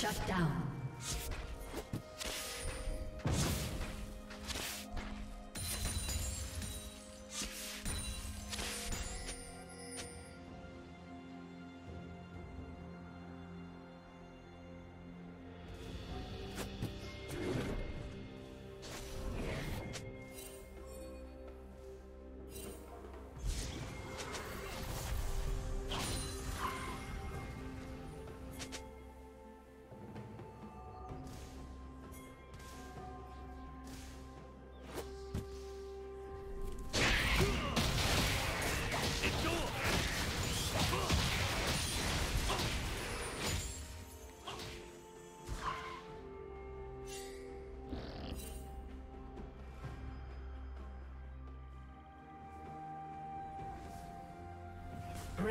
Shut down.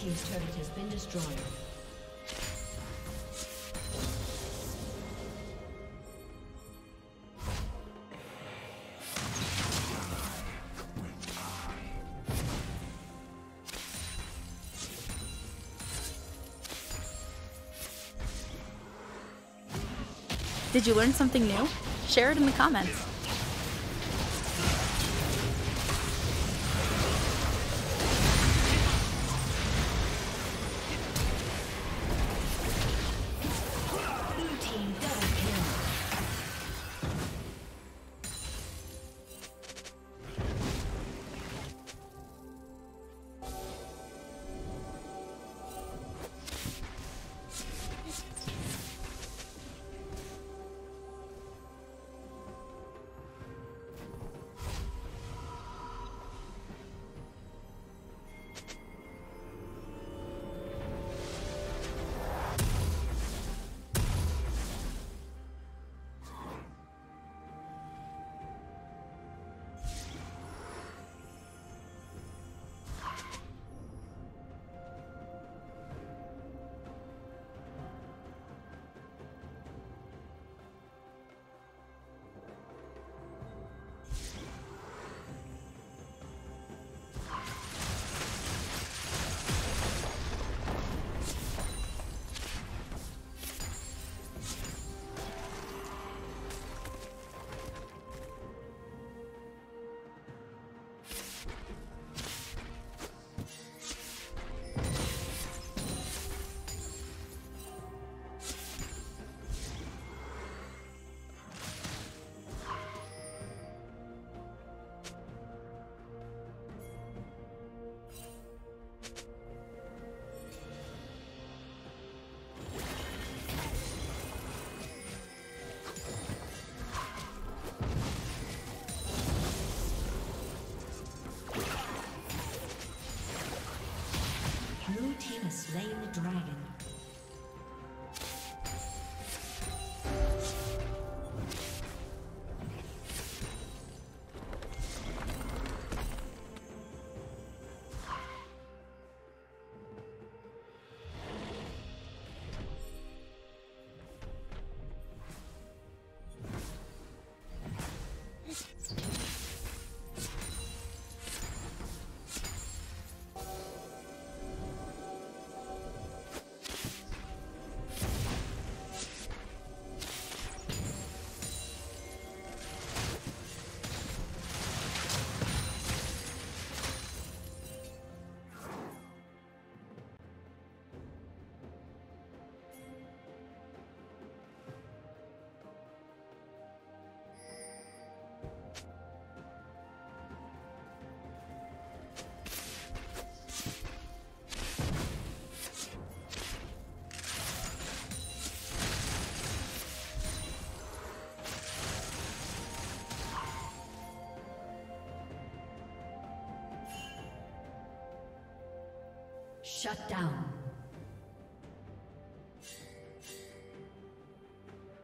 Team's turret has been destroyed. Did you learn something new? Share it in the comments. Slain the dragon. Shut down.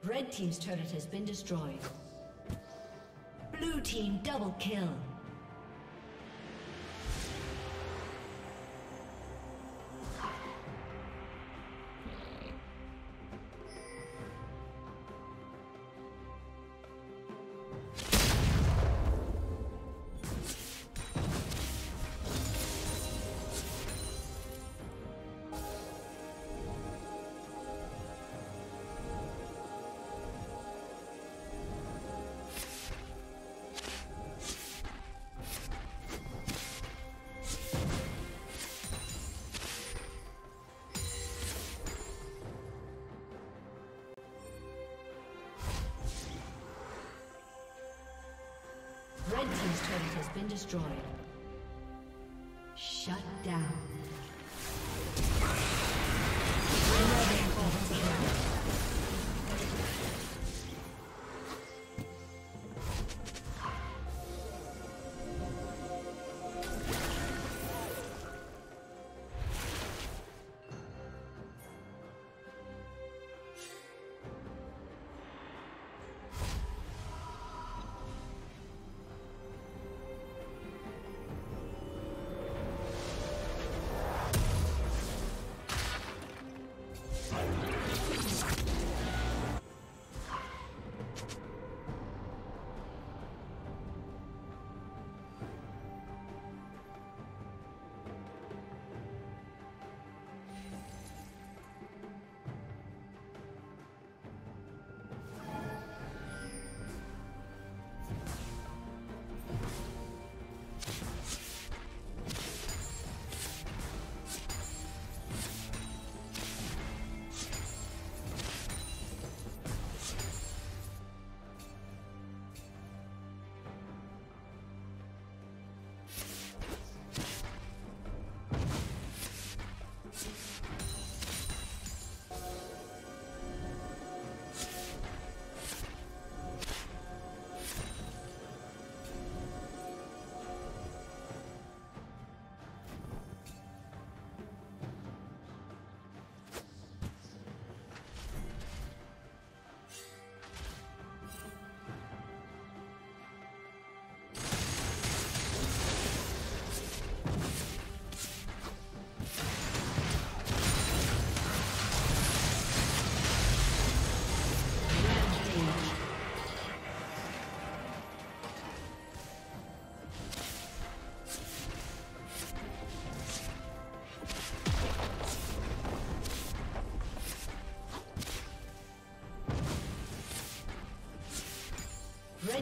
Red Team's turret has been destroyed. Blue Team double kill. Been destroyed.